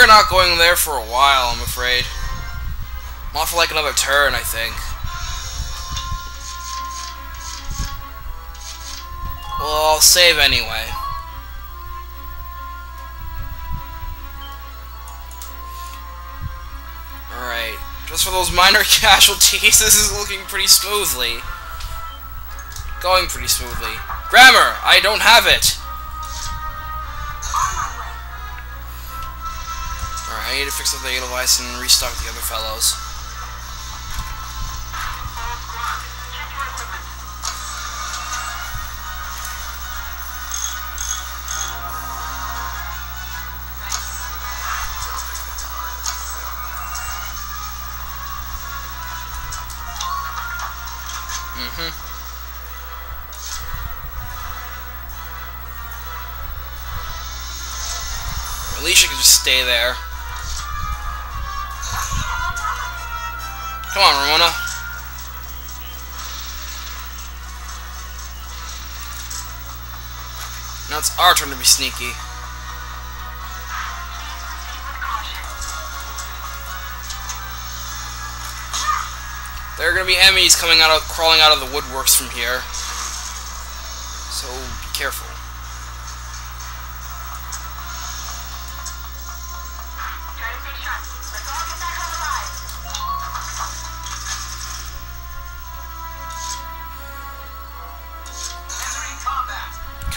We're not going there for a while, I'm afraid. Not for like another turn, I think. Well, I'll save anyway. Alright. Just for those minor casualties, this is looking pretty smoothly. Going pretty smoothly. Grammar! I don't have it! I need to fix up the device and restock the other fellows. Mm-hmm. Alicia can just stay there. Come on, Ramona. Now it's our turn to be sneaky. There are gonna be enemies coming out of crawling out of the woodworks from here. So be careful.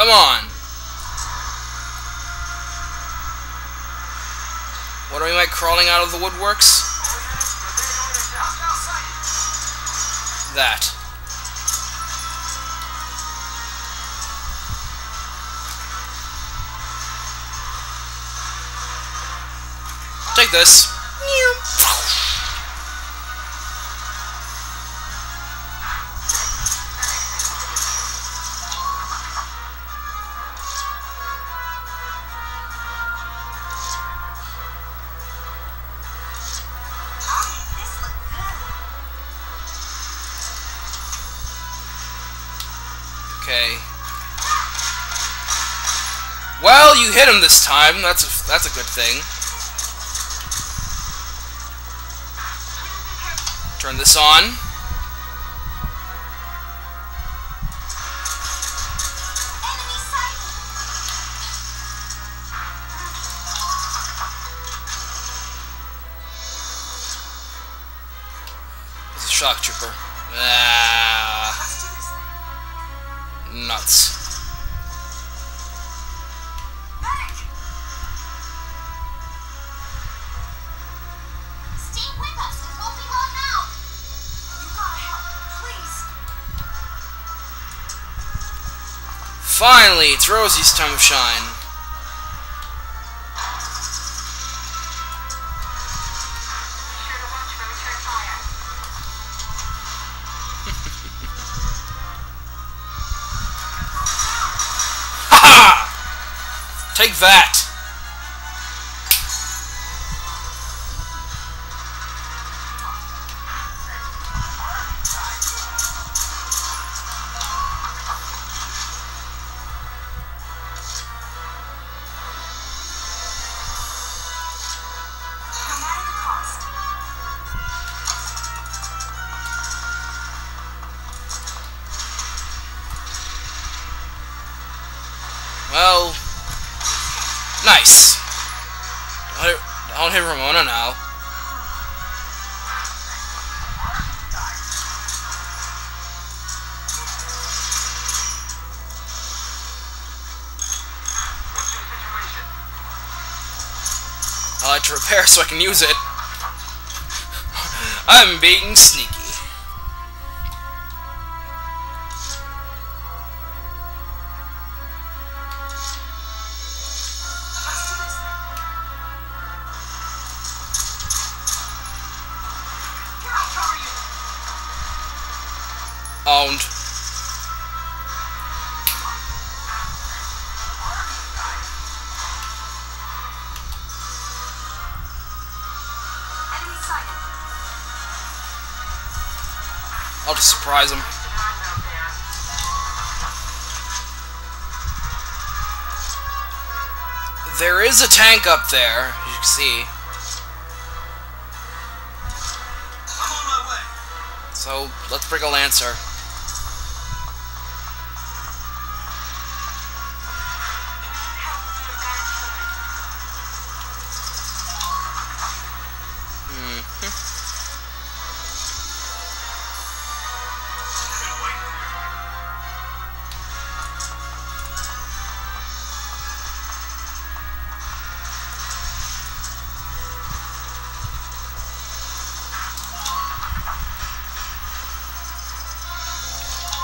Come on! What are we like crawling out of the woodworks? That. Take this. Well, you hit him this time. That's a, that's a good thing. Turn this on. It's a shock trooper. Ah, nuts. Finally, it's Rosie's time of shine. Take that! Well, nice. Don't hit, hit Ramona now. I like to repair so I can use it. I'm being sneaky. Owned. I'll just surprise him. there. There is a tank up there, as you can see. I'm on my way. So let's bring a Lancer.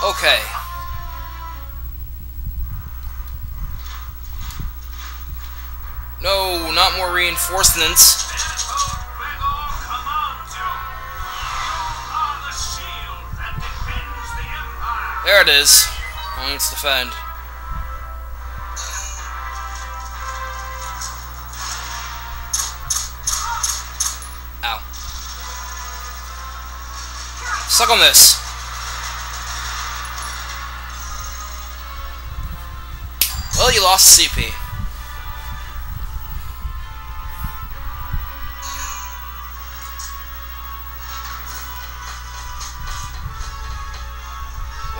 Okay. No, not more reinforcements. There it is. Only it's defend. Ow. Suck on this. Well, you lost CP.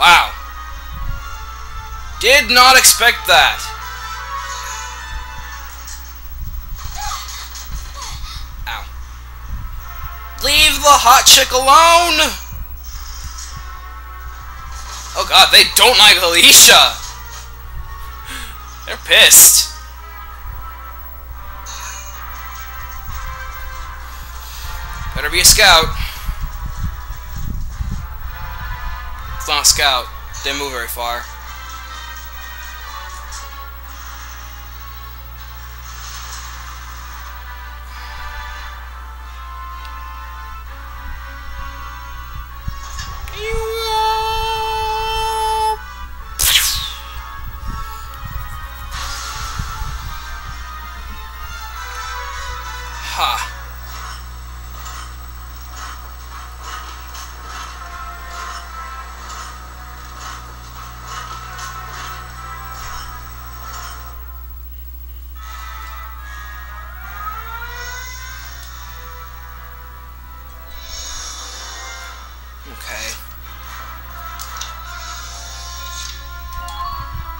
Wow. Did not expect that. Ow. Leave the hot chick alone! Oh god, they don't like Alicia! Pissed. Better be a scout. It's not a scout. Didn't move very far.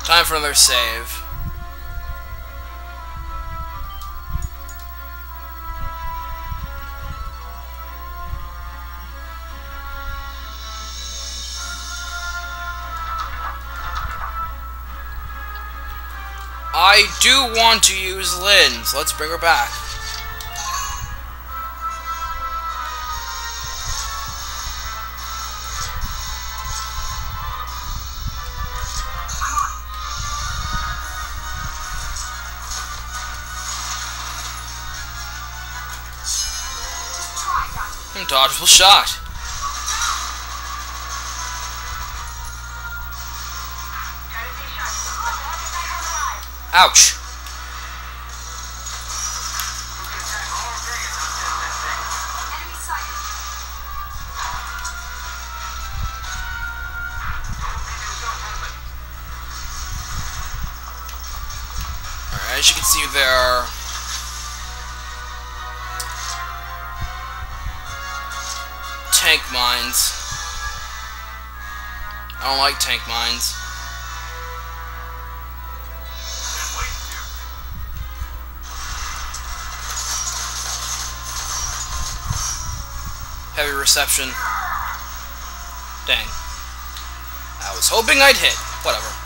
Time for another save. I do want to use so let's bring her back. Dodgeable shot. Ouch. As you can see, there are tank mines. I don't like tank mines. Heavy reception. Dang. I was hoping I'd hit. Whatever.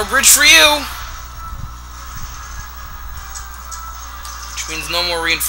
more bridge for you! Which means no more reinforcements.